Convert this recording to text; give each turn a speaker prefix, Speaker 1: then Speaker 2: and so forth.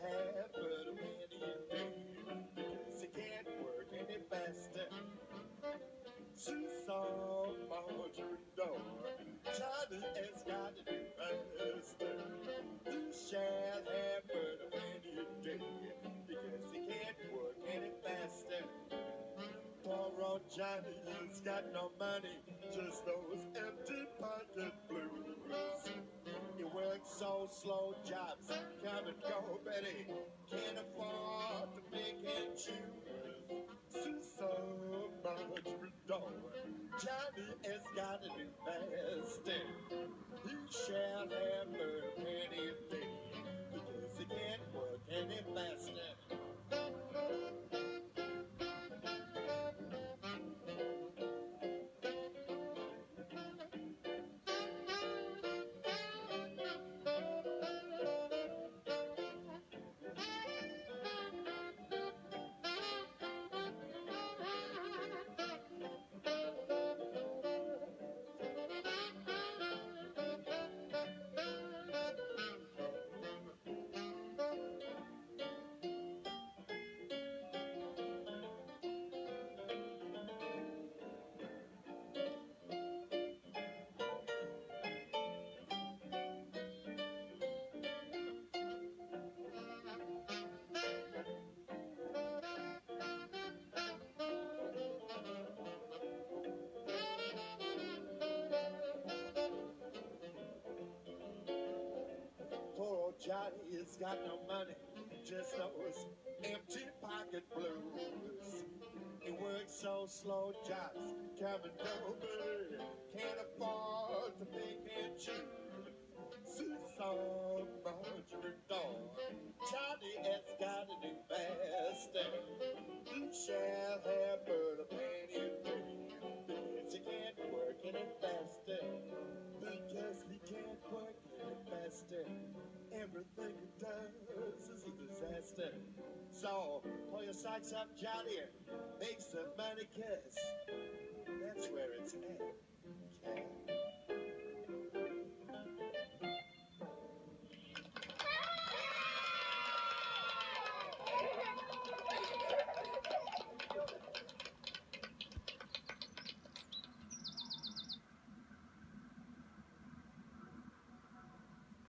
Speaker 1: Cause can't work any faster. China has got to do faster. You shall because can't work any faster. Poor old Johnny, he's got no money, just those empty he can't afford to pick and choose. So much door. Johnny has got to invest in. He shall have a Johnny has got no money, just those empty pocket blues. He works so slow jobs, and go, can't afford to pick and choose. So much door. Johnny has got an investor. Everything he does is a disaster. So pull your socks up, Johnny, and make some money, cause